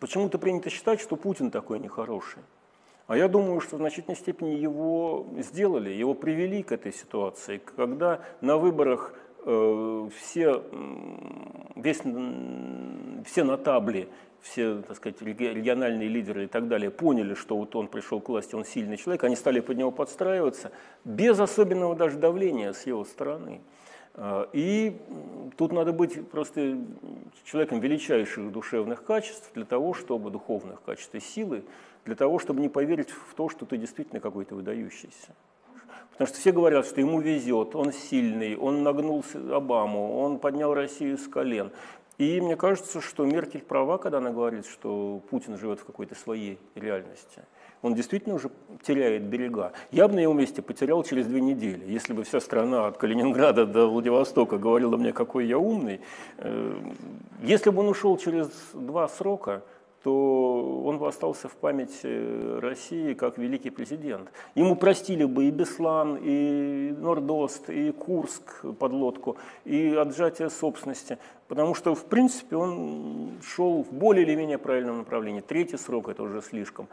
Почему-то принято считать, что Путин такой нехороший. А я думаю, что в значительной степени его сделали, его привели к этой ситуации, когда на выборах э, все, весь, все на табле, все, так сказать, региональные лидеры и так далее поняли, что вот он пришел к власти, он сильный человек, они стали под него подстраиваться без особенного даже давления с его стороны. Э, и тут надо быть просто человеком величайших душевных качеств для того, чтобы духовных качеств и силы, для того, чтобы не поверить в то, что ты действительно какой-то выдающийся. Потому что все говорят, что ему везет, он сильный, он нагнул Обаму, он поднял Россию с колен. И мне кажется, что Меркель права, когда она говорит, что Путин живет в какой-то своей реальности. Он действительно уже теряет берега. Я бы на его месте потерял через две недели. Если бы вся страна от Калининграда до Владивостока говорила мне, какой я умный, э, если бы он ушел через два срока, то он бы остался в памяти России как великий президент. Ему простили бы и Беслан, и Нордост, и Курск под лодку, и отжатие собственности, потому что, в принципе, он шел в более или менее правильном направлении. Третий срок – это уже слишком.